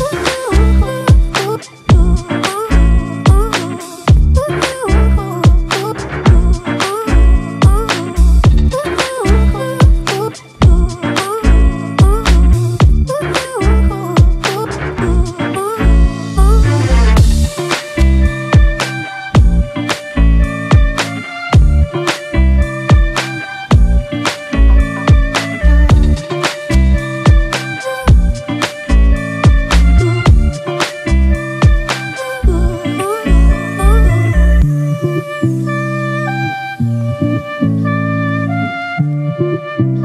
Ooh. Thank